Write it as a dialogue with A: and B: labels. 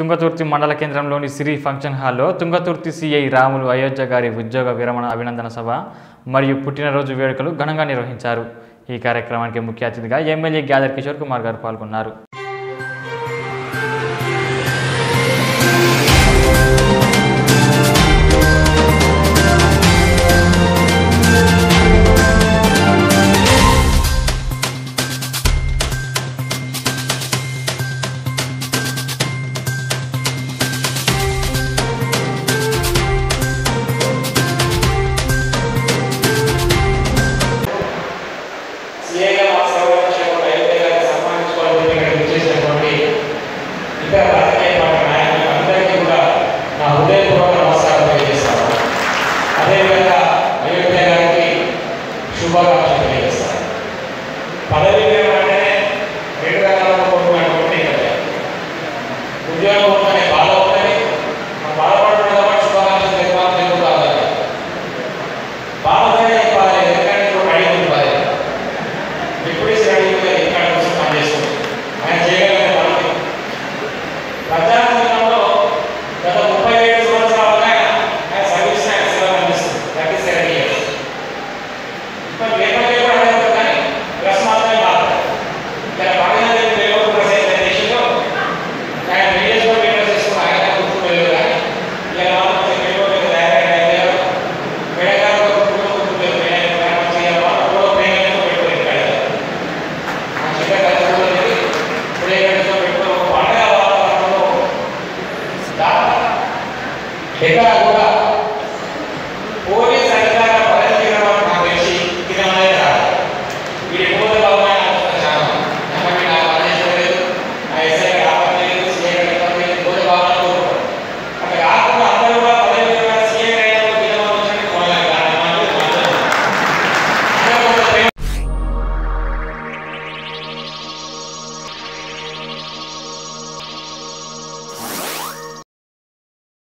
A: తుంగతుర్తి మండల కేంద్రంలోని సిరి ఫంక్షన్ హాల్లో తుంగతుర్తి సిఐ రాములు అయోధ్య గారి ఉద్యోగ విరమణ అభినందన సభ మరియు పుట్టినరోజు వేడుకలు ఘనంగా నిర్వహించారు. ఈ కార్యక్రమానికి ముఖ్య అతిథిగా ఎమ్మెల్యే గ్యాదర్ కిషోర్ కుమార్ గారు పాల్గొన్నారు.
B: para a cabeça. ఎక్కడ కూడా